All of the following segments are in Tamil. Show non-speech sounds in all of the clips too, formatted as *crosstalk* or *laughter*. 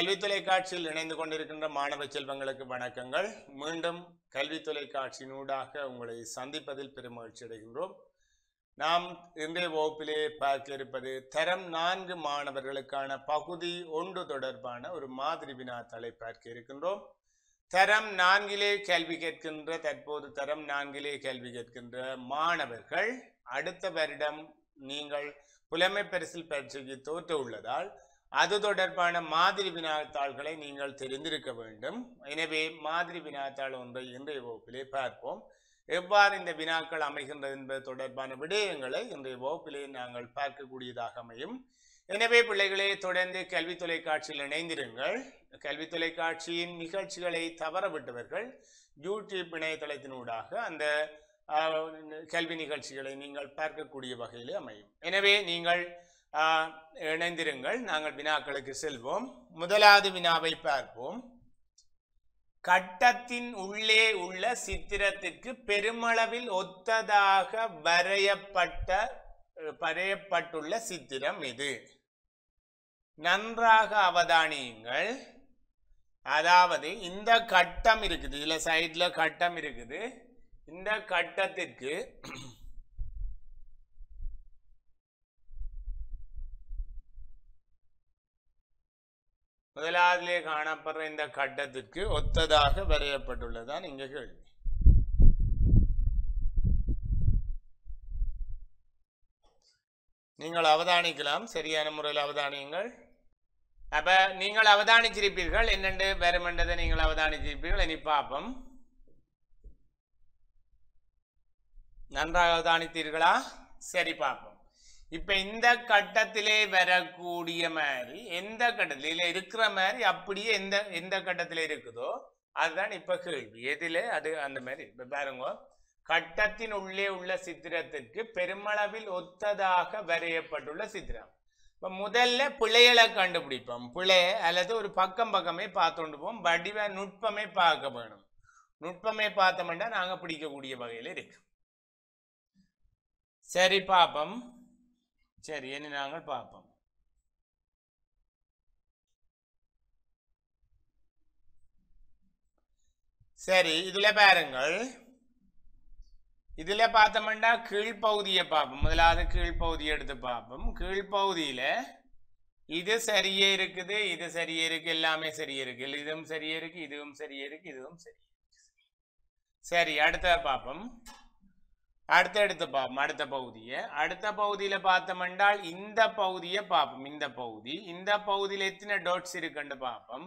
கல்வி தொலைக்காட்சியில் இணைந்து கொண்டிருக்கின்ற மாணவ செல்வங்களுக்கு வணக்கங்கள். மீண்டும் கல்வி தொலைக்காட்சியினூடாக உங்களை சந்திப்பதில் பெருமகிழ்ச்சி அடைகின்றோம். நாம் இன்றைய வகுப்பிலே பார்க்க இருப்பது தரம் நான்கு மாணவர்களுக்கான பகுதி ஒன்று தொடர்பான ஒரு மாதிரி வினாத்தாளை பார்க்க இருக்கின்றோம். தரம் நான்கிலே கேள்வி கேட்கின்ற தற்போது தரம் நான்கிலே கேள்வி கேட்கின்ற மாணவர்கள் அடுத்த வருடம் நீங்கள் புலமை பரிசில் பரீட்சைக்கு தோற்ற உள்ளதால் அது தொடர்பான மாதிரி வினாத்தாள்களை நீங்கள் தெரிந்திருக்க வேண்டும். எனவே மாதிரி வினாத்தாள் ஒன்றை இன்றைய வகுப்பிலே பார்ப்போம். எவ்வாறு இந்த வினாக்கள் அமைகின்றது என்பது தொடர்பான விடயங்களை இன்றைய வகுப்பிலே நாங்கள் பார்க்கக்கூடியதாக அமையும். எனவே பிள்ளைகளே தொடர்ந்து கல்வி தொலைக்காட்சியில் இணைந்திருங்கள். கல்வி தொலைக்காட்சியின் நிகழ்ச்சிகளை தவறவிட்டவர்கள் யூடியூப் இணையதளத்தினூடாக அந்த கல்வி நிகழ்ச்சிகளை நீங்கள் பார்க்கக்கூடிய வகையிலே அமையும். எனவே நீங்கள் இணைந்திருங்கள். நாங்கள் வினாக்களுக்கு செல்வோம். முதலாவது வினாவை பார்ப்போம். கட்டத்தின் உள்ளே உள்ள சித்திரத்திற்கு பெருமளவில் ஒத்ததாக வரையப்பட்ட வரையப்பட்டுள்ள சித்திரம் இது. நன்றாக அவதானியுங்கள். அதாவது இந்த கட்டம் இருக்குது. இதில் சைடில் கட்டம் இருக்குது. இந்த கட்டத்திற்கு முதலாவதிலே காணப்படுற இந்த கட்டத்திற்கு ஒத்ததாக வரையப்பட்டுள்ளதான் இங்க கேள்வி. நீங்கள் அவதானிக்கலாம் சரியான முறையில் அவதானியுங்கள். அப்ப நீங்கள் அவதானிச்சிருப்பீர்கள் என்னென்று வருமென்றதை நீங்கள் அவதானிச்சிருப்பீர்கள் இனி பார்ப்போம் நன்றாக அவதானித்தீர்களா? சரி பார்ப்போம் இப்ப இந்த கட்டத்திலே வரக்கூடிய மாதிரி எந்த கட்டத்தில இருக்கிற மாதிரி அப்படியே எந்த எந்த கட்டத்தில இருக்குதோ அதுதான் இப்ப கேள்வி. எதுல அது அந்த மாதிரி. இப்ப பாருங்க கட்டத்தின் உள்ளே உள்ள சித்திரத்திற்கு பெருமளவில் ஒத்ததாக வரையப்பட்டுள்ள சித்திரம். இப்ப முதல்ல பிழைகளை கண்டுபிடிப்போம். பிழை அல்லது ஒரு பக்கம் பக்கமே பார்த்துட்டு போவோம். வடிவ நுட்பமே பார்க்க வேணும். நுட்பமே பார்த்தோம்னா நாங்க பிடிக்கக்கூடிய வகையில இருக்கு. சரி பாப்போம் சரி இனி நாங்கள் பார்ப்போம். சரி இதுல பாருங்கள். இதுல பார்த்தோம்னா கீழ்ப்பகுதியை பார்ப்போம். முதலாவது கீழ்ப்பகுதியை எடுத்து பார்ப்போம். கீழ்ப்பகுதியில இது சரியே இருக்குது இது சரியே இருக்கு எல்லாமே சரியே இருக்கு. இதுவும் சரியே இருக்கு இதுவும் சரியே இருக்கு இதுவும் சரி சரி அடுத்த பார்ப்போம். அடுத்தடுத்து பார்ப்போம் அடுத்த பகுதியை. அடுத்த பகுதியில் பார்த்தோம் என்றால் இந்த பகுதியை பார்ப்போம். இந்த பகுதி இந்த பகுதியில் எத்தனை டோட்ஸ் இருக்குன்னு பார்ப்போம்.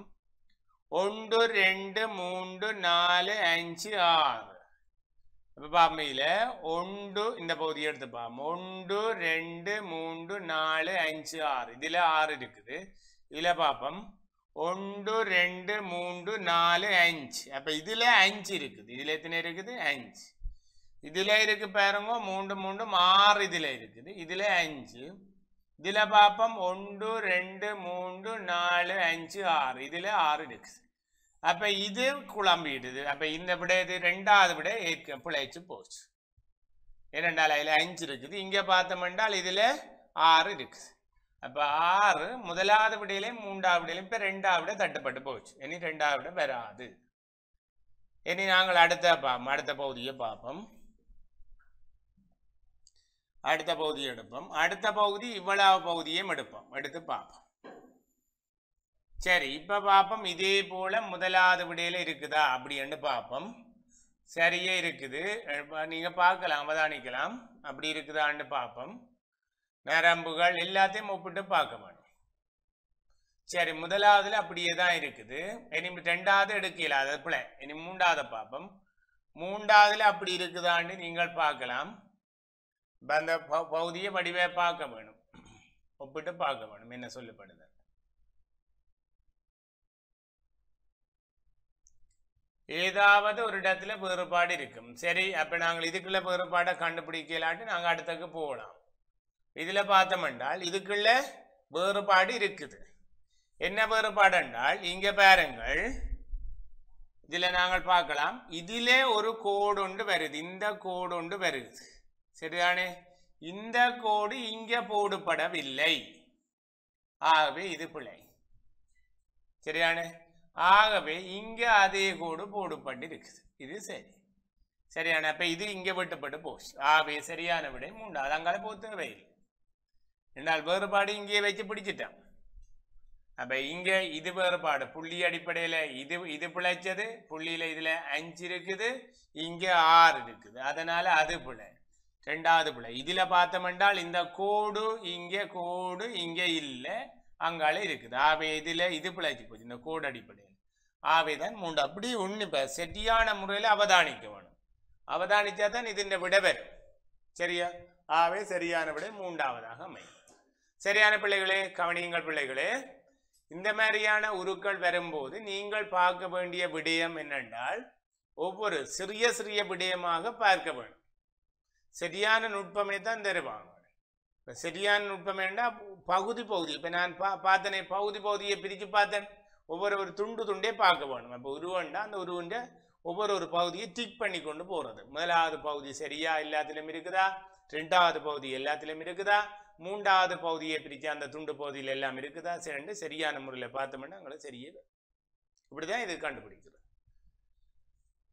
ஒன்று ரெண்டு மூன்று நாலு அஞ்சு ஆறு. இப்போ பார்மையில ஒன்று இந்த பகுதியை எடுத்து பார்ப்போம். ஒன்று ரெண்டு மூன்று நாலு அஞ்சு ஆறு. இதில் ஆறு இருக்குது. இதில் பார்ப்போம். ஒன்று ரெண்டு மூன்று நாலு அஞ்சு. அப்போ இதில் அஞ்சு இருக்குது. இதில் எத்தனை இருக்குது? அஞ்சு. இதுல இருக்கு பாருங்க மூன்று மூன்று ஆறு இதில் இருக்குது இதில் அஞ்சு இதில் பார்ப்போம் ஒன்று ரெண்டு மூன்று நாலு அஞ்சு ஆறு இதில் ஆறு இருக்குது அப்போ இது குழம்பிடுது அப்போ இந்த விட இது ரெண்டாவது விட ஏற்க பிழைச்சு போச்சு இரண்டாள் அதில் அஞ்சு இருக்குது இங்கே பார்த்தோம் என்றால் இதுல ஆறு இருக்குது அப்போ ஆறு முதலாவது விடையிலையும் மூன்றாவது விடையிலையும் இப்போ ரெண்டாவது விட தட்டுப்பட்டு போச்சு இனி ரெண்டாவது விட வராது இனி நாங்கள் அடுத்த பார்ப்போம் அடுத்த பகுதியை பார்ப்போம் அடுத்த பகுதி எடுப்போம். அடுத்த பகுதி இவ்வளவு பகுதியும் எடுப்போம். எடுத்து பார்ப்போம். சரி இப்ப பார்ப்போம். இதே போல முதலாவது விடையில் இருக்குதா அப்படின்னு பார்ப்போம். சரியே இருக்குது. நீங்கள் நீங்க பார்க்கலாம் அவதானிக்கலாம். அப்படி இருக்குதான்னு பார்ப்போம். நரம்புகள் எல்லாத்தையும் ஒப்பிட்டு பார்க்க வேணும் சரி முதலாவதுல அப்படியே தான் இருக்குது. இனி ரெண்டாவது எடுக்கல அது பிள்ளை இனி மூன்றாவது பார்ப்போம். மூன்றாவதுல அப்படி இருக்குதான்னு நீங்கள் பார்க்கலாம். அந்த பகுதியை வடிவே பார்க்க வேணும். ஒப்பிட்டு பார்க்க வேணும். என்ன சொல்லப்படுது? ஏதாவது ஒரு இடத்துல வேறுபாடு இருக்கும். சரி அப்போ நாங்கள் இதுக்குள்ள வேறுபாடை கண்டுபிடிக்கலாட்டி நாங்கள் அடுத்தக்கு போகலாம். இதில் பார்த்தோம் என்றால் இதுக்குள்ள வேறுபாடு இருக்குது. என்ன வேறுபாடு என்றால் இங்கே பாருங்கள். இதில் நாங்கள் பார்க்கலாம். இதிலே ஒரு கோடு ஒன்று வருது. இந்த கோடு ஒன்று வருது. சரிதானே? இந்த கோடு இங்க போடுபடவில்லை. ஆகவே இது பிழை. சரியானே ஆகவே இங்க அதே கோடு போடப்பட்டு இருக்குது இது சரி. சரியான அப்ப இது இங்க வெட்டப்பட்டு போச்சு. ஆகவே சரியான விடை மூன்றாவது அங்கால போக தேவையில்லை என்றால் வேறுபாடு இங்கே வச்சு பிடிச்சிட்டான் அப்ப இங்க இது வேறுபாடு புள்ளி அடிப்படையில இது இது பிழைச்சது புள்ளியில இதுல அஞ்சு இருக்குது இங்க ஆறு இருக்குது. அதனால அது பிழை. ரெண்டாவது பிழை இதுல பார்த்தோம்னால் இந்த கோடு இங்கே கோடு இங்கே இல்ல அங்கால இருக்குது. ஆவே இதுல இது பிழைச்சி போச்சு. இந்த கோடு அடிப்படையில். ஆவேதான் மூன்று அப்படி உன்னிப்ப சரியான முறையில் அவதானிக்க வேணும். அவதானிச்சா தான் இதுன்ற விட வரும். சரியா? ஆவே சரியான விடை மூன்றாவதாக அமையும். சரியான பிள்ளைகளே கவனியுங்கள் பிள்ளைகளே. இந்த மாதிரியான உருக்கள் வரும்போது நீங்கள் பார்க்க வேண்டிய விடயம் என்னென்றால் ஒவ்வொரு சிறிய சிறிய விடயமாக பார்க்க வேண்டும் சரியான நுட்பமே தான் தருவாங்க இப்போ சரியான நுட்பம் என்ன பகுதி பகுதி. இப்போ நான் பா பார்த்தனே பகுதி பகுதியை பிரித்து பார்த்தேன். ஒவ்வொரு ஒரு துண்டு துண்டே பார்க்க வேணும். இப்போ உருவண்டா அந்த உருவண்ட ஒவ்வொரு ஒரு பகுதியை டிக் பண்ணி கொண்டு போகிறது முதலாவது பகுதி சரியா எல்லாத்திலும் இருக்குதா? ரெண்டாவது பகுதி எல்லாத்திலும் இருக்குதா? மூன்றாவது பகுதியை பிரித்து அந்த துண்டு பகுதியில் எல்லாம் இருக்குதா? ரெண்டு சரியான முறையில் பார்த்தோம்னா அங்கே சரியே இப்படி தான் இது கண்டுபிடிக்கிறது.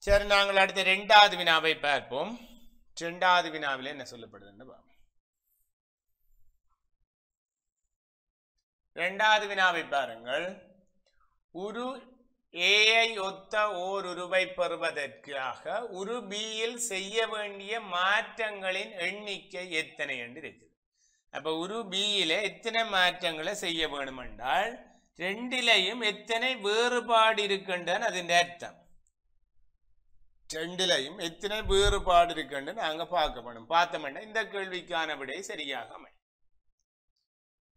சரி நாங்கள் அடுத்த ரெண்டாவது வினாவை பார்ப்போம். இரண்டாவது வினாவில் என்ன சொல்லப்படுதுன்னு பார்ப்போம். இரண்டாவது வினாவை பாருங்கள். உரு ஏஐ ஒத்த ஓர் உருவை பெறுவதற்காக உரு பியில் செய்ய வேண்டிய மாற்றங்களின் எண்ணிக்கை எத்தனை என்று இருக்குது அப்ப உரு பியில எத்தனை மாற்றங்களை செய்ய வேணுமென்றால் ரெண்டிலையும் எத்தனை வேறுபாடு இருக்குன்றது அதன் அர்த்தம். ரெண்டிலையும் எத்தனை வேறுபாடு இருக்குன்னு நாங்க பார்க்க வேணும். பார்த்தோம்னா இந்த கேள்விக்கான விடை சரியாக அமையும்.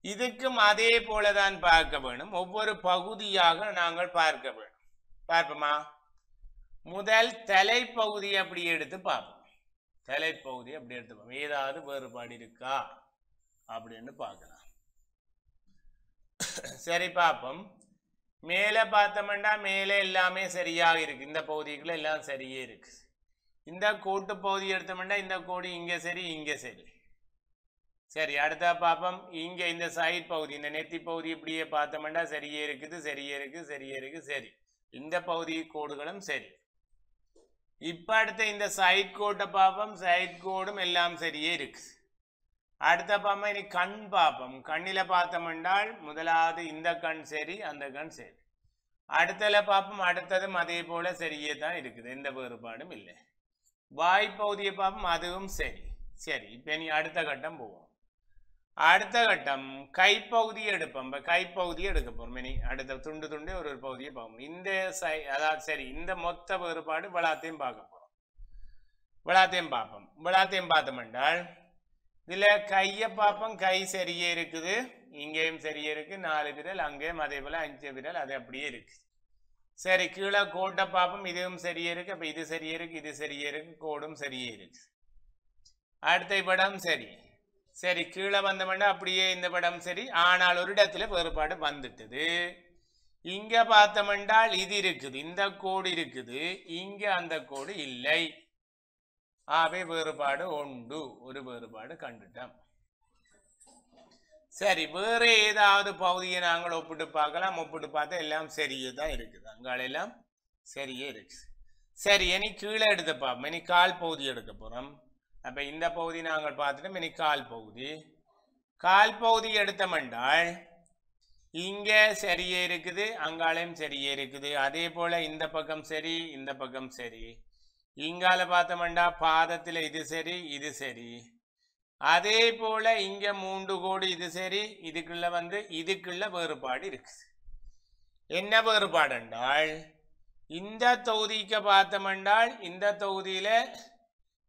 இதுக்கும் அதே போலதான் பார்க்க வேணும். ஒவ்வொரு பகுதியாக நாங்கள் பார்க்க வேணும். பார்ப்போமா? முதல் தலைப்பகுதி அப்படி எடுத்து பார்ப்போம். தலைப்பகுதி அப்படி எடுத்து பார்ப்போம். ஏதாவது வேறுபாடு இருக்கா? அப்படின்னு பார்க்கலாம். சரி பார்ப்போம். மேலே பார்த்தோம்னா மேலே எல்லாமே சரியாக இருக்குது இந்த பகுதிக்குள்ள எல்லாம் சரியே இருக்கு. இந்த கோட்டு பகுதி எடுத்தோம்னா இந்த கோடு இங்கே சரி இங்கே சரி. சரி அடுத்த பார்ப்போம். இங்கே இந்த சைட் பகுதி இந்த நெத்தி பகுதி இப்படியே பார்த்தோம்னா சரியே இருக்குது சரியே இருக்கு சரியே இருக்கு சரி. இந்த பகுதி கோடுகளும் சரி. இப்போ அடுத்த இந்த சைட் கோட்டை பார்ப்போம். சைட் கோடும் எல்லாம் சரியே இருக்குது அடுத்த பார்ப்போம் இனி கண் பார்ப்போம் கண்ணில பார்த்தோம் என்றால் முதலாவது இந்த கண் சரி அந்த கண் சரி. அடுத்தல பார்ப்போம் அடுத்ததும் அதே போல சரியே தான் இருக்குது. எந்த வேறுபாடும் இல்லை. வாய் பகுதியை பார்ப்போம் அதுவும் சரி. சரி இப்ப நீ அடுத்த கட்டம் போவோம். அடுத்த கட்டம் கைப்பகுதி எடுப்போம். இப்ப கைப்பகுதியை எடுக்க போறோம். இனி அடுத்த துண்டு துண்டு ஒரு ஒரு பகுதியை பார்ப்போம் இந்த சை அதாவது சரி இந்த மொத்த வேறுபாடு விளாத்தையும் பார்க்க போறோம். விளாத்தையும் பார்ப்போம். விளாத்தையும் பார்த்தோம் என்றால் இதுல கையை பார்ப்போம். கை சரியே இருக்குது. இங்கேயும் சரியே இருக்கு. நாலு விரல் அங்கேயும் அதே போல அஞ்சு விரல் அது அப்படியே இருக்கு. சரி கீழே கோட்டை பார்ப்போம். இதுவும் சரியே இருக்கு. அப்ப இது சரியே இருக்கு இது சரியே இருக்கு. கோடும் சரியே இருக்கு. அடுத்த படம் சரி. சரி கீழே வந்தோம்னா அப்படியே இந்த படம் சரி. ஆனால் ஒரு இடத்துல வேறுபாடு வந்துட்டுது. இங்க பார்த்தோம்னால் இது இருக்குது. இந்த கோடு இருக்குது. இங்க அந்த கோடு இல்லை. ஆவே வேறுபாடு உண்டு. ஒரு வேறுபாடு கண்டுட்டோம். சரி வேற ஏதாவது பகுதியை நாங்கள் ஒப்பிட்டு பார்க்கலாம். ஒப்பிட்டு பார்த்தா எல்லாம் சரியே தான் இருக்குது. அங்காலெல்லாம் சரியே இருக்கு. சரி இனி கீழே எடுத்து பார்ப்போம். இனி கால் பகுதி எடுக்க போகிறோம் அப்போ இந்த பகுதி நாங்கள் பார்த்துட்டோம். இனி கால் பகுதி. கால் பகுதி எடுத்தமென்றால் இங்கே சரியே இருக்குது அங்காலையும் சரியே இருக்குது. அதே போல் இந்த பக்கம் சரி இந்த பக்கம் சரி. இங்கால பார்த்தோம்னா பாதத்தில் இது சரி இது சரி. அதே போல இங்க மூன்று கோடு இது சரி இதுக்குள்ள வந்து இதுக்குள்ள வேறுபாடு இருக்குது. என்ன வேறுபாடு என்றால் இந்த தொகுதிக்கு பார்த்தோம்னால் இந்த தொகுதியில்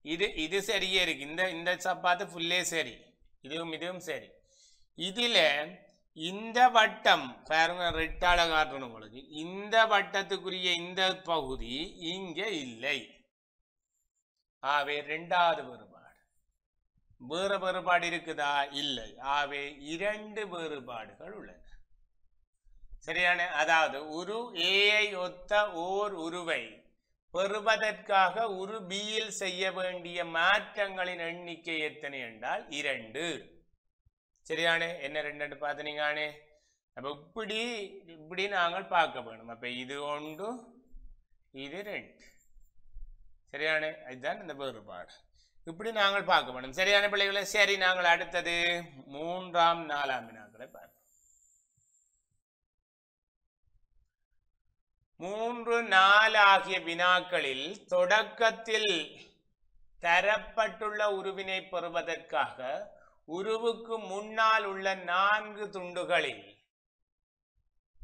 இது இது சரியே இருக்கு. இந்த இந்த சப்பாத்து ஃபுல்லே சரி. இதுவும் இதுவும் சரி. இதில் இந்த வட்டம் பாருங்க ரெட்டால காட்டணும் உங்களுக்கு. இந்த வட்டத்துக்குரிய இந்த பகுதி இங்கே இல்லை. ஆவே ரெண்டாவது வேறுபாடு. வேறு வேறுபாடு இருக்குதா? இல்லை. ஆவே இரண்டு வேறுபாடுகள் உள்ளன. சரியான? அதாவது உரு ஏஐ ஒத்த ஓர் உருவை பெறுவதற்காக உரு பியில் செய்ய வேண்டிய மாற்றங்களின் எண்ணிக்கை எத்தனை என்றால் இரண்டு. சரியானே? என்ன ரெண்டு பார்த்தனீங்கானே அப்ப இப்படி இப்படி நாங்கள் பார்க்க வேணும். அப்ப இது ஒன்று இது ரெண்டு. சரியான? இதுதான் இந்த வேறுபாடு. இப்படி நாங்கள் பார்க்க வேண்டும். சரியான பிள்ளைகளை சரி நாங்கள் அடுத்தது மூன்றாம் நாலாம் வினாக்களை பார்ப்போம். மூன்று நாலு ஆகிய வினாக்களில் தொடக்கத்தில் தரப்பட்டுள்ள உருவினை பெறுவதற்காக உருவுக்கு முன்னால் உள்ள நான்கு துண்டுகளில்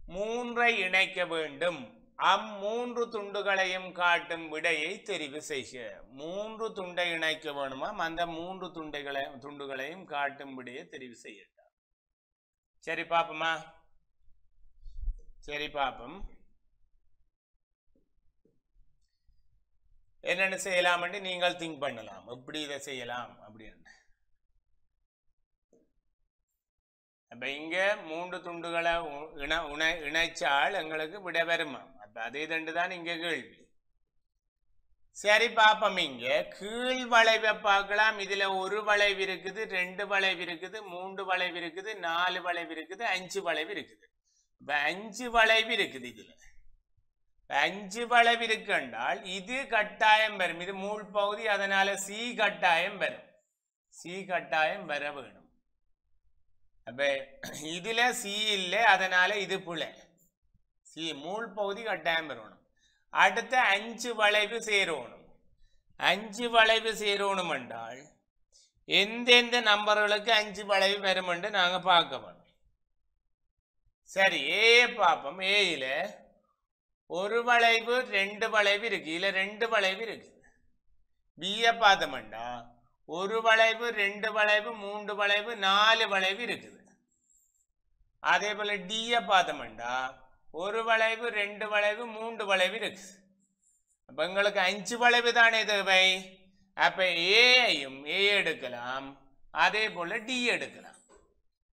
மூன்றை இணைக்க வேண்டும். அம்மூன்று துண்டுகளையும் காட்டும் விடையை தெரிவு செய்க. மூன்று துண்டை இணைக்க வேணுமாம் அந்த மூன்று துண்டைகளை துண்டுகளையும் காட்டும் விடையை தெரிவு செய்யட்டும் சரி பாப்போமா? சரி பாப்போம். என்னென்ன செய்யலாம்னு நீங்கள் திங்க் பண்ணலாம். எப்படி இதை செய்யலாம் அப்படின்னு. அப்ப இங்க மூன்று துண்டுகளை உ- இணைச்சால் எங்களுக்கு விட வருமா அப்ப அதே தண்டு தான் இங்க கேள்வி. சரி பாப்போம் இங்க. கீழ் வளைவை பார்க்கலாம். இதுல ஒரு வளைவு இருக்குது ரெண்டு வளைவு இருக்குது மூன்று வளைவு இருக்குது நாலு வளைவு இருக்குது அஞ்சு வளைவு இருக்குது. இப்ப அஞ்சு வளைவு இருக்குது இதுல. அஞ்சு வளைவு இருக்குன்றால் இது கட்டாயம் வரும். இது மூல் பகுதி அதனால சி கட்டாயம் வரும். சி கட்டாயம் வர வேணும். அப்ப இதுல சி இல்லை அதனால இது புல சி மூல் பகுதி கட்டாயம் வரணும் அடுத்த அஞ்சு வளைவு சேரணும் அஞ்சு வளைவு சேரணும் என்றால் எந்தெந்த நம்பர்களுக்கு அஞ்சு வளைவு வரும் என்று நாங்க பார்க்க வேணும் சரி ஏ பார்ப்போம் ஏயில் ஒரு வளைவு ரெண்டு வளைவு இருக்குது இல்லை ரெண்டு வளைவு இருக்கு பிய பார்த்தோம்டா ஒரு வளைவு ரெண்டு வளைவு மூன்று வளைவு நாலு வளைவு இருக்குது அதே போல டிய பார்த்தோம்டா ஒரு வளைவு ரெண்டு வளைவு மூன்று வளைவு இருக்கு. அப்போ எங்களுக்கு அஞ்சு வளைவு தானே தேவை அப்போ ஏஐயும் ஏ எடுக்கலாம் அதே போல் டி எடுக்கலாம்.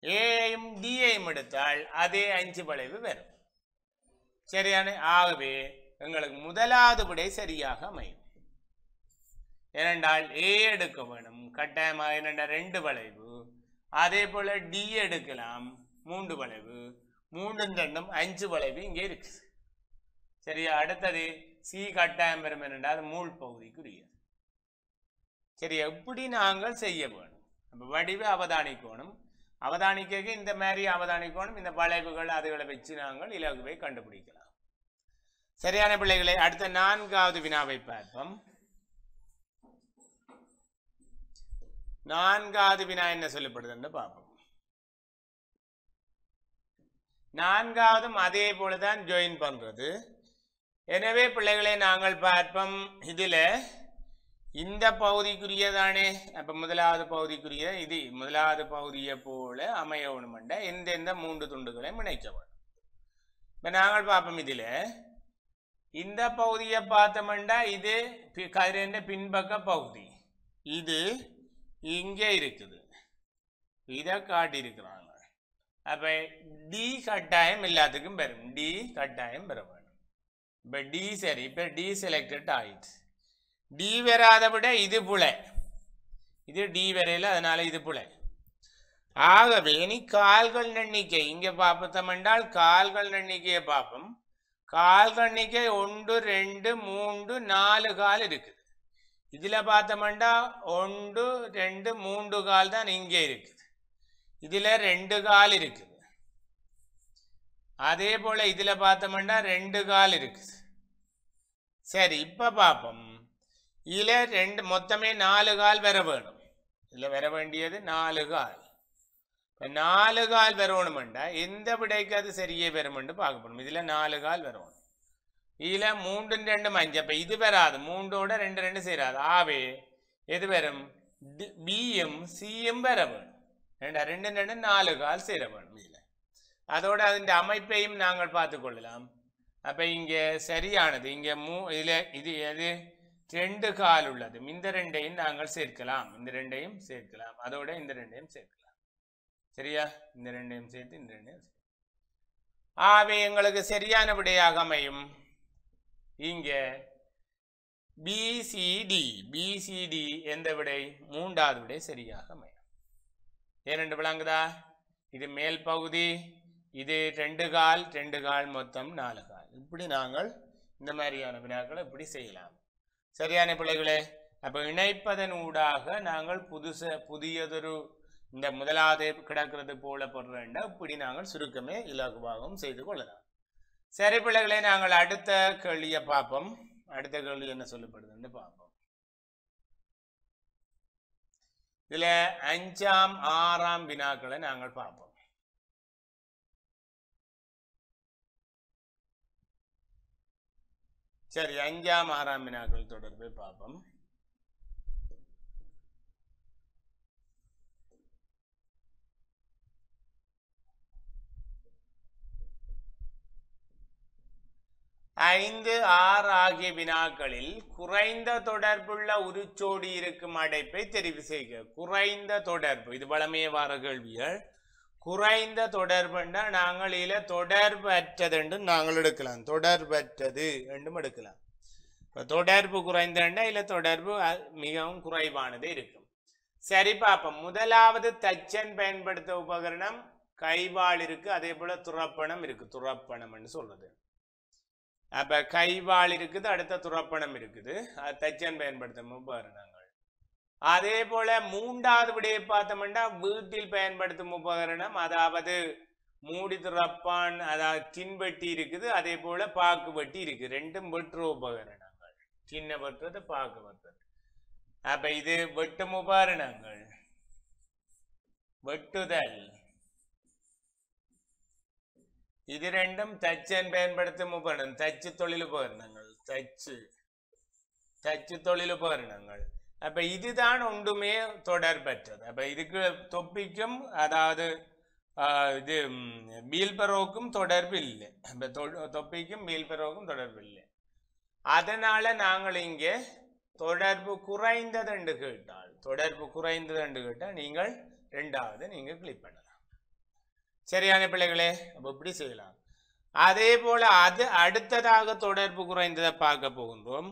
ஏஐயும் டிஐயும் எடுத்தால் அதே அஞ்சு வளைவு வரும். சரியான ஆகவே எங்களுக்கு முதலாவது விடை சரியாக அமையும். ஏனென்றால் ஏ எடுக்க வேணும் கட்டாயமாக என்னென்ன? ரெண்டு வளைவு. அதே போல் டி எடுக்கலாம் மூன்று வளைவு. மூன்றும் ரெண்டும் அஞ்சு வளைவு இங்கே இருக்கு. சரியா? அடுத்தது சி கட்டாயம் என்றால் மூள் மூல் பகுதிக்குரியது சரி எப்படி நாங்கள் செய்ய வேணும் நம்ம வடிவை அவதானிக்கணும். அவதானிக்க இந்த மாதிரி அவதானிக்கணும். இந்த வளைவுகள் அதுகளை வச்சு நாங்கள் இலகுவை கண்டுபிடிக்கலாம். சரியான பிள்ளைகளை அடுத்த நான்காவது வினாவை பார்ப்போம். நான்காவது வினா என்ன சொல்லப்படுதுன்னு பார்ப்போம். நான்காவதும் அதே போலதான் ஜாயின் பண்றது. எனவே பிள்ளைகளை நாங்கள் பார்ப்போம் இதுல. இந்த பகுதிக்குரியதானே? அப்ப முதலாவது பகுதிக்குரிய இது முதலாவது பகுதியை போல அமையணுமெண்ட எந்தெந்த மூன்று துண்டுகளையும் இணைக்க வேணும். இப்ப நாங்கள் பார்ப்போம் இதுல. இந்த பகுதியை பார்த்தோம்டா இது கதிரண்ட பின்பக்க பகுதி. இது இங்கே இருக்குது. இதை காட்டியிருக்கிறான். அப்போ டி கட்டாயம் எல்லாத்துக்கும் பெறும் டி கட்டாயம் பெற வேணும் இப்போ டி சரி இப்போ டி செலக்டட் ஆயிடுச்சு. டி வராத விட இது புலை இது டி வரையில் அதனால் இது புலை ஆகவே நீ கால்கள் எண்ணிக்கை இங்கே பார்ப்போம் என்றால் கால்கள் எண்ணிக்கையை பார்ப்போம் கால்கள் எண்ணிக்கை ஒன்று ரெண்டு மூன்று நாலு கால் இருக்குது. இதில் பார்த்தோம்னா ஒன்று ரெண்டு மூன்று கால் தான் இங்கே இருக்குது. இதில் ரெண்டு கால் இருக்குது. அதே போல் இதில் பார்த்தோம்னா ரெண்டு கால் இருக்குது. சரி இப்போ பார்ப்போம் இதில் ரெண்டு மொத்தமே நாலு கால் வர வேணும். இதில் வர வேண்டியது நாலு கால். இப்போ நாலு கால் வரணுமெண்டா எந்த விடைக்கு அது சரியே வருமென்று பார்க்க போகணும் இதுல நாலு கால் வரணும். இதில் மூன்று ரெண்டு அஞ்சு. அப்போ இது வராது. மூன்றோட ரெண்டு ரெண்டு சேராது. ஆவே எது வரும்? பியும் சியும் வர வேணும். ரெண்டா ரெண்டு ரெண்டு நாலு கால் சேர வேணும் இதுல அதோட அமைப்பையும் நாங்கள் பார்த்து கொள்ளலாம் அப்போ இங்கே சரியானது. இங்கே மூ இதில் இது எது? ரெண்டு கால் உள்ளது. இந்த ரெண்டையும் நாங்கள் சேர்க்கலாம். இந்த ரெண்டையும் சேர்க்கலாம். அதோட இந்த ரெண்டையும் சேர்க்கலாம். சரியா? இந்த ரெண்டையும் சேர்த்து இந்த ரெண்டையும் சேர்த்து. ஆகவே எங்களுக்கு சரியான விடையாக அமையும். இங்கே பிசிடி பிசிடி எந்த விடை? மூன்றாவது விடை சரியாக அமையும். ஏனென்று விளங்குதா? இது மேல் பகுதி இது ரெண்டு கால் ரெண்டு கால் மொத்தம் நாலு கால். இப்படி நாங்கள் இந்த மாதிரியான வினாக்களை இப்படி செய்யலாம். சரியான பிள்ளைகளே அப்போ இணைப்பதன் ஊடாக நாங்கள் புதுச புதியதொரு இந்த முதலாவது கிடக்கிறது போல பொருள் இப்படி நாங்கள் சுருக்கமே இலகுவாகவும் செய்து கொள்ளலாம். சரி பிள்ளைகளே நாங்கள் அடுத்த கேள்வியை பார்ப்போம். அடுத்த கேள்வி என்ன சொல்லப்படுதுன்னு பார்ப்போம். இதுல அஞ்சாம் ஆறாம் வினாக்களை நாங்கள் பார்ப்போம். சரி அஞ்சாம் ஆறாம் வினாக்கள் தொடர்பு பார்ப்போம். ஐந்து ஆறு ஆகிய வினாக்களில் குறைந்த தொடர்புள்ள உருச்சோடி இருக்கும் அடைப்பை தெரிவு செய்க. குறைந்த தொடர்பு இது வளமைய வார கேள்விகள். குறைந்த தொடர்புன்னா நாங்கள் இதில் தொடர்பற்றது என்று நாங்கள் எடுக்கலாம். தொடர்பற்றது என்றும் எடுக்கலாம். இப்போ தொடர்பு குறைந்தண்டா இல்லை தொடர்பு அ- மிகவும் குறைவானது இருக்கும். சரி பார்ப்போம். முதலாவது தச்சன் பயன்படுத்த உபகரணம் கைவாள் இருக்கு அதே போல துறப்பணம் இருக்கு. துறப்பணம்னு சொல்றது. அப்ப கைவாள் இருக்குது அடுத்த துறப்பணம் இருக்குது. அது தச்சன் பயன்படுத்தும். உபகரணங்கள். அதே போல மூன்றாவது விடையை பார்த்தோம்னா வீட்டில் பயன்படுத்தும் உபகரணம். அதாவது மூடி துறப்பான் அதாவது தின்வெட்டி இருக்குது. அதே போல பாக்கு வெட்டி இருக்கு ரெண்டும் வெற்று உபகரணங்கள். சின்ன வெட்டுறது பாக்கு வெட்டுறது. அப்ப இது வெட்டும் உபகரணங்கள். வெட்டுதல். இது ரெண்டும் தச்சன் பயன்படுத்தும் உபகரணம். தச்சு தொழில் உபகரணங்கள். தச்சு. தச்சு தொழில் உபகரணங்கள். அப்ப இதுதான் ஒன்றுமே தொடர்பற்றது. அப்ப இதுக்கு தொப்பிக்கும் அதாவது இது மீல்பரோக்கும் தொடர்பு இல்லை. அப்ப தொப்பிக்கும் மீல்பரோக்கும் தொடர்பு இல்லை. அதனால நாங்கள் இங்கே தொடர்பு குறைந்தது என்று கேட்டால் தொடர்பு குறைந்தது என்று கேட்டால் நீங்கள் ரெண்டாவது நீங்கள் கிளிக் பண்ணலாம். சரியான பிள்ளைகளே அப்போ இப்படி செய்யலாம். அதே போல அது அடுத்ததாக தொடர்பு குறைந்ததை பார்க்க போகின்றோம்.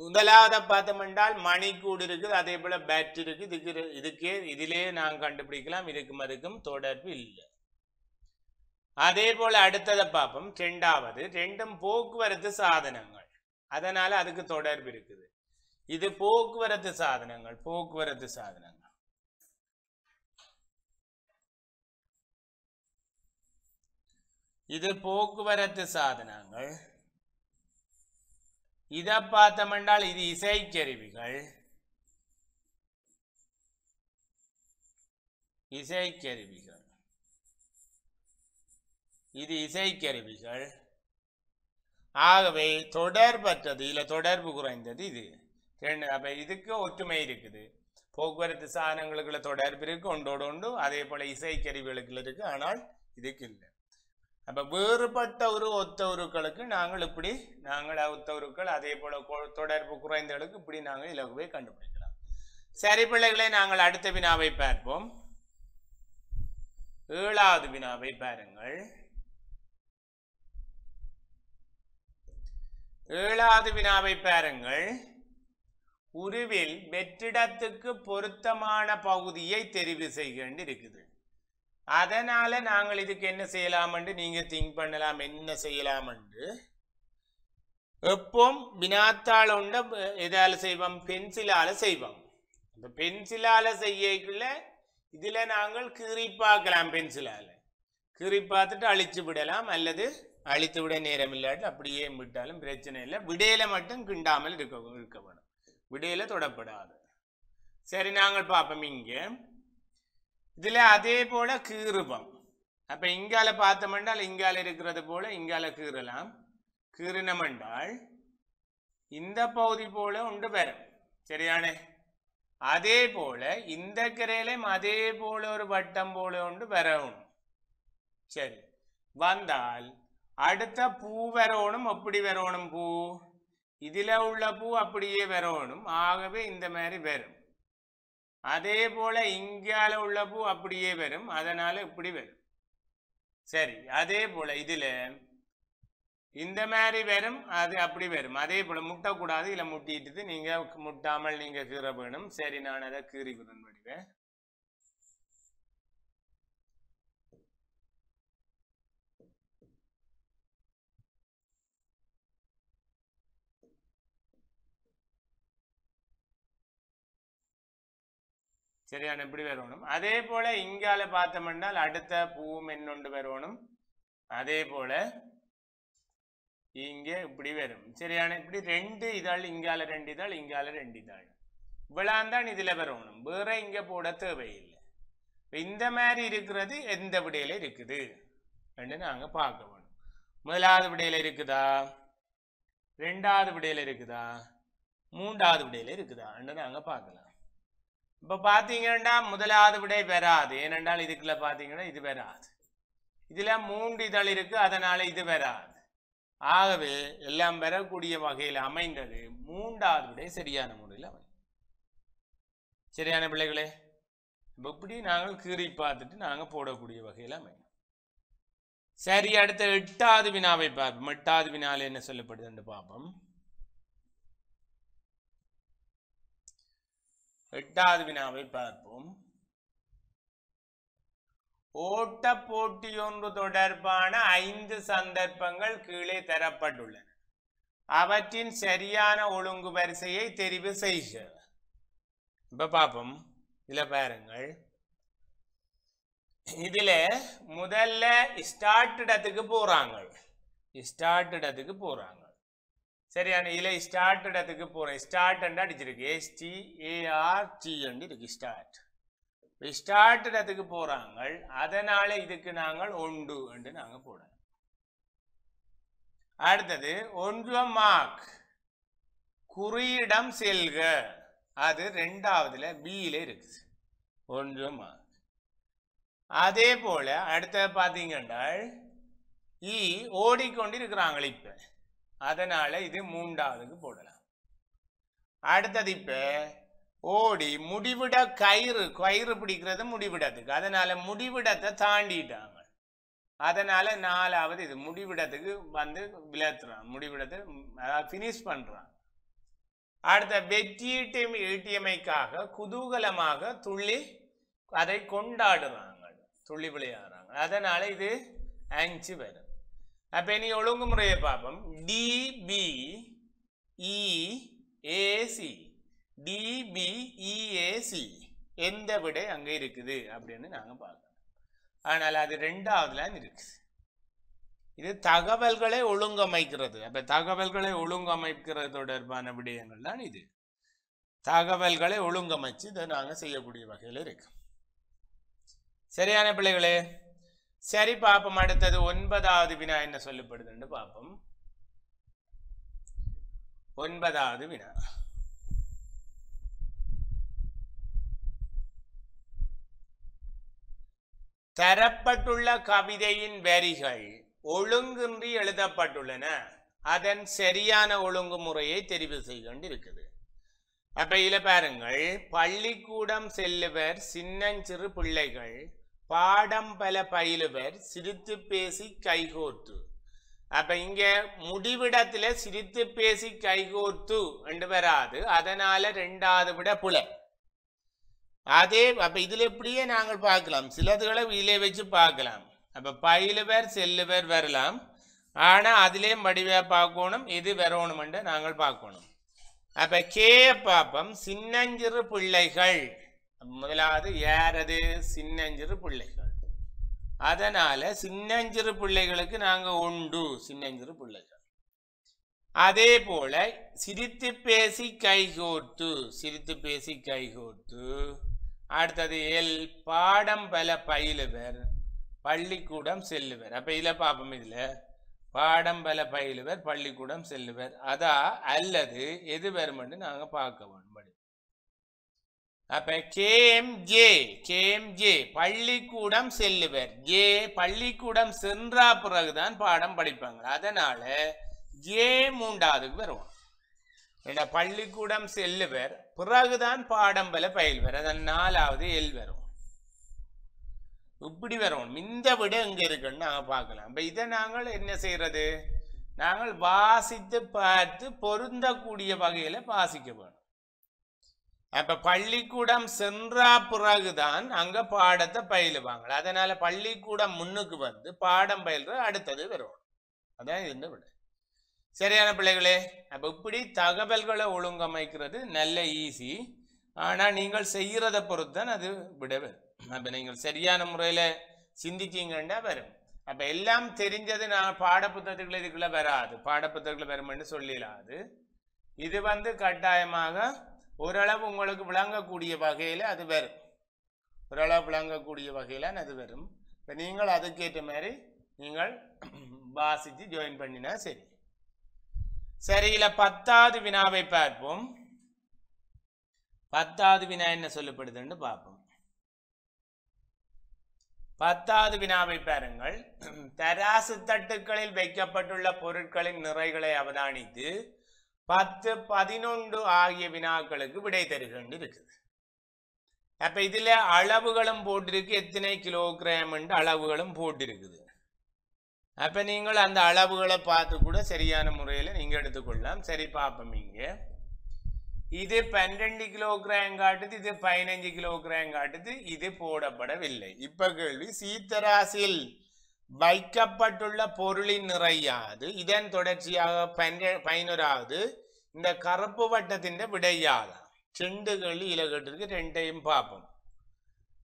முதலாவதை பார்த்தோம் என்றால் மணிக்கூடு இருக்குது அதே போல பேட் இருக்கு இதுக்கு இதுக்கே இதிலே நாம் கண்டுபிடிக்கலாம். இதுக்கும் அதுக்கும் தொடர்பு இல்லை. அதே போல அடுத்ததை பார்ப்போம். ரெண்டாவது ரெண்டும் போக்குவரத்து சாதனங்கள். அதனால அதுக்கு தொடர்பு இருக்குது. இது போக்குவரத்து சாதனங்கள் போக்குவரத்து சாதனங்கள். இது போக்குவரத்து சாதனங்கள். இதை பார்த்தமென்றால் இது இசைக்கருவிகள். இசைக்கருவிகள். இது இசைக்கருவிகள். ஆகவே தொடர்பற்றது இல்ல தொடர்பு குறைந்தது இது. ரெண்டு அப்ப இதுக்கு ஒற்றுமை இருக்குது. போக்குவரத்து சாதனங்களுக்குள்ள தொடர்பு இருக்கு ஒன்றோடு ஒன்று. அதே போல இசைக்கருவிகளுக்குள்ள இருக்கு ஆனால் இதுக்கு இல்லை. அப்போ வேறுபட்ட ஒரு ஒத்த உருக்களுக்கு நாங்கள் இப்படி நாங்கள் ஒத்த உருக்கள் அதே போல தொடர்பு குறைந்தவர்களுக்கு இப்படி நாங்கள் இலகுவை கண்டுபிடிக்கலாம். சரி பிள்ளைகளை நாங்கள் அடுத்த வினாவை பார்ப்போம். ஏழாவது வினாவை பாருங்கள். ஏழாவது வினாவை பாருங்கள். உருவில் வெற்றிடத்துக்கு பொருத்தமான பகுதியை தெரிவு செய்கின்ற இருக்குது அதனால நாங்கள் இதுக்கு என்ன செய்யலாம் நீங்க திங்க் பண்ணலாம் என்ன செய்யலாம் எப்பவும் வினாத்தாள் உண்ட எதால செய்வோம்? பென்சிலால செய்வோம். அந்த பென்சிலால செய்யக்குள்ள இதுல நாங்கள் கீறி பார்க்கலாம் பென்சிலால. கீறி பார்த்துட்டு அழிச்சு விடலாம். அல்லது அழித்து விட நேரம் இல்லாட்டி அப்படியே விட்டாலும் பிரச்சனை இல்லை. விடையில மட்டும் கிண்டாமல் இருக்க இருக்க வேணும். விடையில தொடப்படாது. சரி நாங்கள் பார்ப்போம் இங்கே. இதில் அதே போல் கீறுபம். அப்போ இங்கால பார்த்தோம்னால் இங்கால இருக்கிறது போல இங்கால கீறலாம். கீறினம் இந்த பகுதி போல உண்டு பெறும். சரியானே? அதே போல இந்த கரையிலும் அதே போல ஒரு வட்டம் போல உண்டு பெறவும். சரி. வந்தால் அடுத்த பூ வரணும் எப்படி வரணும் பூ. இதில் உள்ள பூ அப்படியே வரணும் ஆகவே இந்த மாதிரி வரும் அதே போல இங்கால உள்ள பூ அப்படியே வரும். அதனால இப்படி வரும். சரி அதே போல இதுல இந்த மாதிரி வரும் அது அப்படி வரும். அதே போல முட்டக்கூடாது இதில் முட்டிட்டு நீங்க முட்டாமல் நீங்க கீற வேணும் சரி நான் அதை கீறி விடுவேன் வடிவேன் சரியான இப்படி வரணும். அதே போல இங்கால பார்த்தோம்னால் அடுத்த பூவும் என்னொண்டு வரணும். அதே போல இங்க இப்படி வரும். சரியான இப்படி ரெண்டு இதழ் இங்கால ரெண்டு இதழ் இங்கால ரெண்டு இதழ் இவ்வளாந்தான் இதுல வரணும். வேற இங்க போட தேவையில்லை. இந்த மாதிரி இருக்கிறது எந்த விடையில இருக்குது? ரெண்டு நாங்க பார்க்க வேணும். முதலாவது விடையில இருக்குதா? ரெண்டாவது விடையில இருக்குதா? மூன்றாவது விடையில இருக்குதான்னு நாங்க பார்க்கலாம். இப்போ பார்த்தீங்கன்னா முதலாவது விடை வராது. ஏனென்றால் இதுக்குள்ள பார்த்தீங்கன்னா இது வராது. இதில் மூன்று இதழ் இருக்கு அதனால் இது வராது. ஆகவே எல்லாம் பெறக்கூடிய வகையில் அமைந்தது மூன்றாவது விடை சரியான முறையில் அமையும். சரியான பிள்ளைகளே இப்ப இப்படி நாங்கள் கீறி பார்த்துட்டு நாங்கள் போடக்கூடிய வகையில் அமையும். சரி அடுத்த எட்டாவது வினாவை பார்ப்போம். எட்டாவது வினாவில் என்ன சொல்லப்படுதுன்னு பார்ப்போம். எட்டாவது வினாவை பார்ப்போம். ஓட்ட போட்டியொன்று தொடர்பான ஐந்து சந்தர்ப்பங்கள் கீழே தரப்பட்டுள்ளன. அவற்றின் சரியான ஒழுங்கு வரிசையை தெரிவு செய்க. இப்ப பார்ப்போம். இதில் பாருங்கள். இதில் முதல்ல ஸ்டார்ட் இடத்துக்கு போகிறாங்க ஸ்டார்ட் இடத்துக்கு போகிறாங்க சரியான இலை ஸ்டார்ட் இடத்துக்கு போகிறேன் ஸ்டார்ட் அடிச்சிருக்கு S T A R T இருக்கு. ஸ்டார்ட் ஸ்டார்ட் இடத்துக்கு போகிறாங்க அதனால இதுக்கு நாங்கள் ஒன்று என்று நாங்கள் போடணும். அடுத்தது ஒன்று மார்க் குறியிடம் செல்க. அது ரெண்டாவதுல பியில இருக்குது ஒன்று மார்க் அதே போல அடுத்த பார்த்தீங்கன்னா இ e ஓடிக்கொண்டு இப்போ. அதனால இது மூன்றாவதுக்கு போடலாம். அடுத்தது இப்போ ஓடி முடிவிட கயிறு கயிறு பிடிக்கிறது முடிவிடத்துக்கு. அதனால முடிவிடத்தை தாண்டிட்டாங்க. அதனால நாலாவது இது முடிவிடத்துக்கு வந்து விளத்துறான் முடிவிடத்தை ஃபினிஷ் பண்ணுறான் அடுத்த வெற்றியீட்டம் ஈட்டியமைக்காக குதூகலமாக துள்ளி அதை கொண்டாடுறாங்க. துள்ளி விளையாடுறாங்க. அதனால இது அஞ்சு வரும். அப்போ இனி ஒழுங்குமுறையை பார்ப்போம். டிபி இஏசி டிபிஇஏசி எந்த விடை அங்கே இருக்குது அப்படின்னு நாங்கள் பார்க்கணும். ஆனால் அது ரெண்டாவதுல இருக்குது இது தகவல்களை ஒழுங்கமைக்கிறது. அப்போ தகவல்களை ஒழுங்கமைக்கிறது தொடர்பான விடயங்கள் தான் இது. தகவல்களை ஒழுங்கமைச்சு இதை நாங்கள் செய்யக்கூடிய வகையில் இருக்கு. சரியான பிள்ளைகளே சரி பாப்போம் அடுத்தது ஒன்பதாவது வினா என்ன சொல்லப்படுதுன்னு பார்ப்போம் ஒன்பதாவது வினா. தரப்பட்டுள்ள கவிதையின் வரிகள் ஒழுங்கின்றி எழுதப்பட்டுள்ளன. அதன் சரியான ஒழுங்கு முறையை தெரிவு செய்து கொண்டிருக்குது அப்ப இதுல பாருங்கள் பள்ளிக்கூடம் செல்லுவர் சின்னஞ்சிறு பிள்ளைகள் பாடம் பல பயிலுவர் சிரித்து பேசி கைகோர்த்து. அப்ப இங்க முடிவிடத்துல சிரித்து பேசி கைகோர்த்து என்று வராது. அதனால ரெண்டாவது விட புல. அதே அப்ப இதுல இப்படியே நாங்கள் பார்க்கலாம். சிலதுகளை இதிலே வச்சு பார்க்கலாம். அப்ப பயிலுவர் செல்லுவர் வரலாம். ஆனா அதிலே வடிவா பார்க்கணும் இது வரணும்னு நாங்கள் பார்க்கணும். அப்ப கே பாப்பம் சின்னஞ்சிறு பிள்ளைகள். முதலாவது யாரது சின்னஞ்சிறு பிள்ளைகள். அதனால சின்னஞ்சிறு பிள்ளைகளுக்கு நாங்கள் உண்டு சின்னஞ்சிறு பிள்ளைகள். அதே போல சிரித்து பேசி கைகோர்த்து சிரித்து பேசி கைகோர்த்து அடுத்தது எல் பாடம் பல பயிலுவர் பள்ளிக்கூடம் செல்லுவர். அப்போ இதில் பார்ப்போம் இதில். பாடம் பல பயிலுவர் பள்ளிக்கூடம் செல்லுவர். அதா அல்லது எது வருமென்று நாங்கள் பார்க்க வேண்டும் அப்ப கேம் ஜே பள்ளிக்கூடம் செல்லுவர். ஜே பள்ளிக்கூடம் சென்றா பிறகுதான் பாடம் படிப்பாங்க. அதனால ஜே மூன்றாவதுக்கு வருவோம் ஏன்னா பள்ளிக்கூடம் செல்லுவர் பிறகுதான் பாடம் பல பயில்வர். அதன் நாலாவது எல் வரும் இப்படி வரும் இந்த விட எங்க இருக்குன்னு நாங்கள் பார்க்கலாம். இப்போ இதை நாங்கள் என்ன செய்யறது? நாங்கள் வாசித்து பார்த்து பொருந்தக்கூடிய வகையில வாசிக்க வேணும் அப்ப பள்ளிக்கூடம் சென்றா பிறகுதான் அங்க பாடத்தை பயிலுவாங்க. அதனால பள்ளிக்கூடம் முன்னுக்கு வந்து பாடம் பயில்ற அடுத்தது வரும். அதான் இருந்த விட. சரியான பிள்ளைகளே அப்ப இப்படி தகவல்களை ஒழுங்கமைக்கிறது நல்ல ஈஸி ஆனா நீங்கள் செய்கிறத பொறுத்து தான் அது விட வரும். அப்ப நீங்கள் சரியான முறையில சிந்திச்சீங்கன்னா வரும். அப்ப எல்லாம் தெரிஞ்சது நான் பாடப்புத்தகத்துக்குள்ள இதுக்குள்ள வராது. பாடப்புத்தகத்துல வரும்னு சொல்லிடாது. இது வந்து கட்டாயமாக ஓரளவு உங்களுக்கு விளங்கக்கூடிய வகையில் அது வரும். ஓரளவு விளங்கக்கூடிய வகையில் அது வரும். இப்போ நீங்கள் அதுக்கேற்ற மாதிரி நீங்கள் வாசிச்சு ஜாயின் பண்ணினா சரி. சரி இல்ல பத்தாவது வினாவை பார்ப்போம். பத்தாவது வினா என்ன சொல்லப்படுதுன்னு பார்ப்போம். பத்தாவது வினாவை பாருங்கள். *clears throat* தராசு தட்டுக்களில் வைக்கப்பட்டுள்ள பொருட்களின் நிறைகளை அவதானித்து பத்து பதினொன்று ஆகிய வினாக்களுக்கு விடை தருகின்ற இருக்குது அப்ப இதுல அளவுகளும் போட்டிருக்கு எத்தனை கிலோகிராம் அளவுகளும் போட்டிருக்குது. அப்ப நீங்கள் அந்த அளவுகளை பார்த்து கூட சரியான முறையில நீங்க எடுத்துக்கொள்ளலாம். சரி பார்ப்போம் இங்க. இது பன்னெண்டு கிலோகிராம் காட்டுது இது பதினஞ்சு கிலோகிராம் காட்டுது இது போடப்படவில்லை. இப்ப கேள்வி சீத்தராசில் வைக்கப்பட்டுள்ள பொருளின் நிறையாது இதன் தொடர்ச்சியாக பன்ன- இந்த கருப்பு வட்டத்தின் விடையாதான் ரெண்டு கேள்வி இலக்கட்டிற்கு ரெண்டையும் பார்ப்போம்.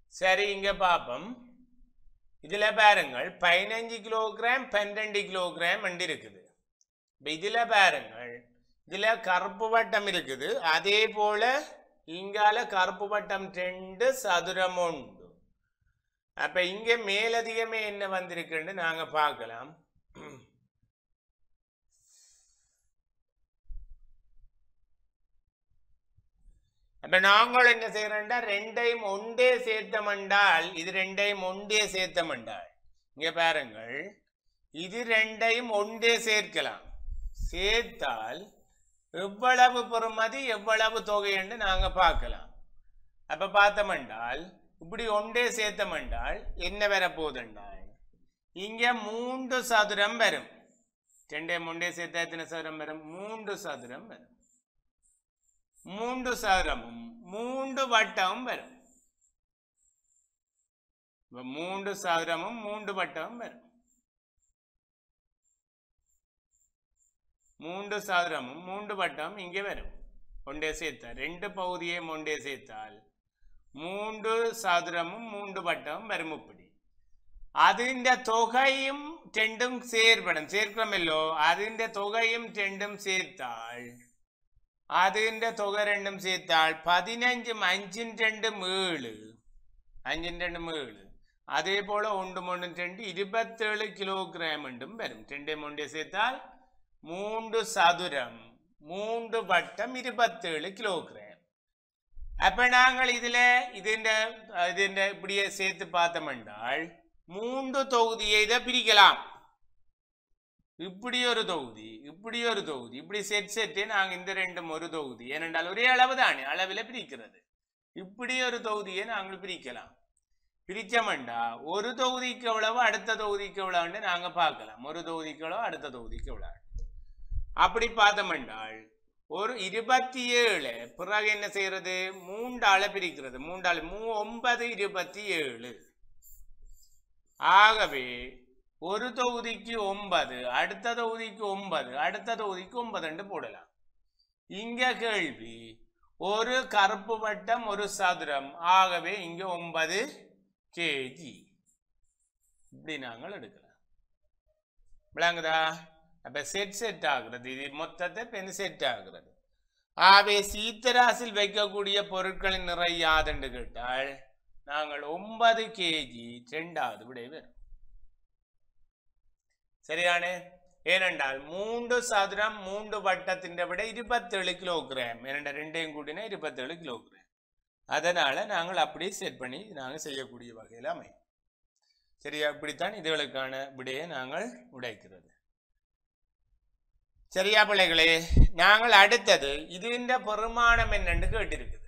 சரி இங்க பார்ப்போம். இதில் பாருங்கள் பதினஞ்சு கிலோகிராம் பன்னெண்டு கிலோகிராம் ரெண்டு இருக்குது. இப்போ இதில் பாருங்கள் இதில் கருப்பு வட்டம் இருக்குது. அதே போல் இங்கால கருப்பு வட்டம் ரெண்டு சதுரம் ஒன்று. அப்ப இங்க மேலதிகமே என்ன வந்திருக்குன்னு நாங்க பார்க்கலாம். அப்ப நாங்கள் என்ன செய்யறோம்டா ரெண்டையும் ஒன்றே சேர்த்தமண்டால் இது ரெண்டையும் ஒன்றே சேர்த்தமண்டால். இங்க பாருங்கள் இது ரெண்டையும் ஒன்றே சேர்க்கலாம். சேர்த்தால் எவ்வளவு பெறுமதி எவ்வளவு தொகை என்று நாங்க பார்க்கலாம். அப்ப பார்த்தோம்னால் இப்படி ஒன்றே சேர்த்தோம்னால் என்ன வர இங்கே மூன்று சதுரம் வரும். ரெண்டே மூன்றே சேர்த்தா எத்தனை சதுரம் வரும்? மூன்று சதுரம் வரும். மூன்று சதுரமும் மூன்று வட்டமும் வரும். மூன்று சதுரமும் மூன்று வட்டமும் வரும். மூன்று சதுரமும் மூன்று வட்டமும் இங்கே வரும். ஒன்றே சேர்த்தால் ரெண்டு பகுதியையும் ஒன்றே சேர்த்தால் മൂന്ന് ചതുരമും മൂന്ന് വട്ടവും വരുമുപ്പടി അതിൻ്റെ തുകയും രണ്ടും ചേർപ്പെടം ചേർക്കണമല്ലോ അതിൻ്റെ തുകയും രണ്ടും ചേർത്താൾ അതിൻ്റെ തുക രണ്ടും ചേർത്താൾ പതിനഞ്ചും അഞ്ചും രണ്ടും ഏഴ് അഞ്ചും രണ്ടും ഏഴ് അതേപോലെ ഒണ്ടും ഒണ്ടും രണ്ട് ഇരുപത്തേഴ് കിലോഗ്രാം ഉണ്ടും വരും രണ്ട് മുണ്ടേ ചേർത്താൽ മൂന്ന് ചതുരം മൂന്ന് വട്ടം ഇരുപത്തേഴ് കിലോഗ്രാം அப்போ நாங்கள் இதில் இதன் இதுண்ட இப்படியே சேர்த்து பார்த்தோம் மூன்று தொகுதியை இதை பிரிக்கலாம். இப்படி ஒரு தொகுதி இப்படி ஒரு தொகுதி இப்படி செட் செட்டு நாங்கள் இந்த ரெண்டும் ஒரு தொகுதி. ஏனென்றால் ஒரே அளவு தானே அளவில் பிரிக்கிறது. இப்படி ஒரு தொகுதியை நாங்கள் பிரிக்கலாம். பிரித்தமண்டா ஒரு தொகுதிக்கு எவ்வளவு அடுத்த தொகுதிக்கு எவ்வளவுன்னு நாங்கள் பார்க்கலாம். ஒரு தொகுதிக்கு எவ்வளவு அடுத்த தொகுதிக்கு எவ்வளவு. அப்படி பார்த்தோமென்றால் ஒரு இருபத்தி ஏழு பிறகு என்ன செய்யறது மூண்டாள பிரிக்கிறது மூண்டாள் மூ ஒன்பது இருபத்தி ஏழு ஆகவே ஒரு தொகுதிக்கு ஒன்பது அடுத்த தொகுதிக்கு ஒன்பது அடுத்த தொகுதிக்கு ஒன்பதுன்னு போடலாம் இங்க கேள்வி ஒரு கருப்பு வட்டம் ஒரு சதுரம் ஆகவே இங்க ஒன்பது கேஜி இப்படி நாங்கள் எடுக்கலாம் விளங்குதா அப்போ செட் செட் ஆகுறது. இது மொத்தத்தை பெண் செட் ஆகுறது? ஆகவே சீத்தராசில் வைக்கக்கூடிய பொருட்களின் நிறை யாதுன்னு கேட்டால் நாங்கள் ஒன்பது கேஜி ரெண்டாவது விடை வரும் சரியானே ஏனென்றால் மூன்று சதுரம் மூன்று வட்டத்தின் விட இருபத்தேழு கிலோகிராம் ஏனென்றால் ரெண்டையும் கூட்டினா இருபத்தேழு கிலோகிராம் அதனால நாங்கள் அப்படியே செட் பண்ணி நாங்கள் செய்யக்கூடிய வகையில் அமையும். சரியா இப்படித்தான் இதுகளுக்கான விடையை நாங்கள் உடைக்கிறது. சரியா பிள்ளைகளே நாங்கள் அடுத்தது இதுன்ற பெருமானம் என்னென்று கேட்டிருக்குது.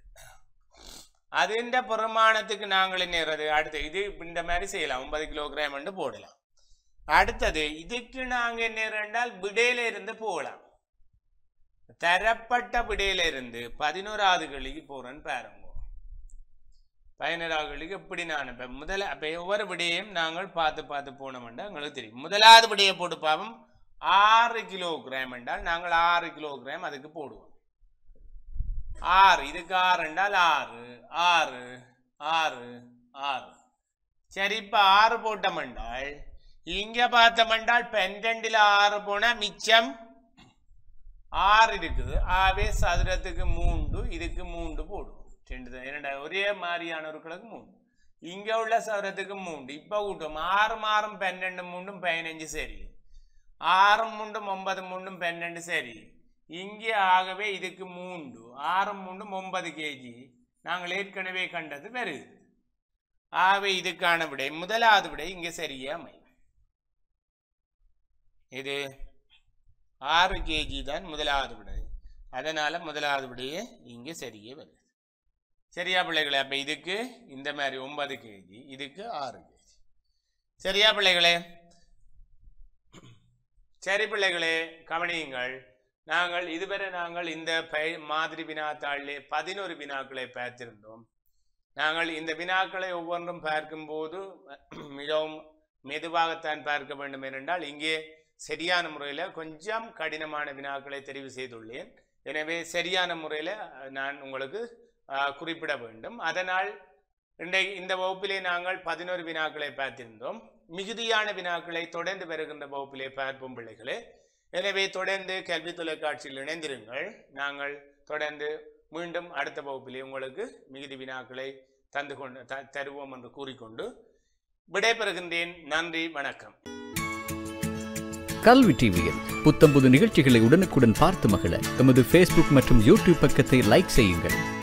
அதுன்ற பெருமானத்துக்கு நாங்கள் என்னது அடுத்து இது இந்த மாதிரி செய்யலாம். ஒன்பது கிலோகிராம் என்று போடலாம். அடுத்தது இதுக்கு நாங்கள் என்ன என்றால் விடையில இருந்து போகலாம். தரப்பட்ட விடையில இருந்து பதினோராவது கிளிக்கு போறேன்னு பாருங்க. பதினோராவது கிளிக்கு எப்படி நான் இப்போ முதல் அப்போ ஒவ்வொரு விடையும் நாங்கள் பார்த்து பார்த்து போனோம்னா எங்களுக்கு தெரியும். முதலாவது விடையை போட்டு பாவம். ஆறு கிலோகிராம் என்றால் நாங்கள் ஆறு கிலோகிராம் அதுக்கு போடுவோம். ஆறு இதுக்கு ஆறு என்றால் ஆறு ஆறு ஆறு ஆறு. சரி இப்போ ஆறு போட்டோம் என்றால் இங்கே பார்த்தோம் என்றால் பன்னெண்டில் ஆறு போனால் மிச்சம் ஆறு இருக்குது. ஆவே சதுரத்துக்கு மூன்று இதுக்கு மூன்று போடுவோம். ரெண்டு இரண்டா ஒரே மாதிரியானவர்களுக்கு மூன்று. இங்கே உள்ள சதுரத்துக்கு மூன்று இப்போ கூட்டும் ஆறு மாறும் பன்னெண்டு மூன்றும் பதினஞ்சு சரி. ஆறு மூண்டும் ஒன்பது மூண்டும் பன்னெண்டு சரி இங்கே ஆகவே இதுக்கு மூன்று ஆறு மூண்டும் ஒன்பது கேஜி நாங்கள் ஏற்கனவே கண்டது வருது ஆகவே இதுக்கான விடை முதலாவது விடை இங்கே சரியா அமையும் இது ஆறு கேஜி தான் முதலாவது விடை அதனால் முதலாவது விடையே இங்கே சரியே வருது சரியா பிள்ளைகளே அப்போ இதுக்கு இந்த மாதிரி ஒன்பது கேஜி இதுக்கு ஆறு கேஜி சரியா பிள்ளைகளே சரி பிள்ளைகளே கவனியுங்கள். நாங்கள் இதுவரை நாங்கள் இந்த பை மாதிரி வினாத்தாளிலே பதினோரு வினாக்களை பார்த்திருந்தோம். நாங்கள் இந்த வினாக்களை ஒவ்வொன்றும் பார்க்கும்போது மிகவும் மெதுவாகத்தான் பார்க்க வேண்டும் என்றால் இங்கே சரியான முறையில் கொஞ்சம் கடினமான வினாக்களை தெரிவு செய்துள்ளேன். எனவே சரியான முறையில் நான் உங்களுக்கு குறிப்பிட வேண்டும். அதனால் இன்றை இந்த வகுப்பிலே நாங்கள் பதினோரு வினாக்களை பார்த்திருந்தோம். மிகுதியான வினாக்களை தொடர்ந்து வருகின்ற வகுப்பிலே பார்ப்போம் பிள்ளைகளே. எனவே தொடர்ந்து கல்வி தொலைக்காட்சியில் இணைந்திருங்கள். நாங்கள் தொடர்ந்து மீண்டும் அடுத்த வகுப்பிலே உங்களுக்கு மிகுதி வினாக்களை தந்து கொண்டு த- தருவோம் என்று கூறிக்கொண்டு விடைபெறுகின்றேன். நன்றி வணக்கம். கல்வி டிவியில் புத்தம்புது நிகழ்ச்சிகளை உடனுக்குடன் பார்த்து மகிழ எமது ஃபேஸ்புக் மற்றும் யூடியூப் பக்கத்தை லைக் செய்யுங்கள்.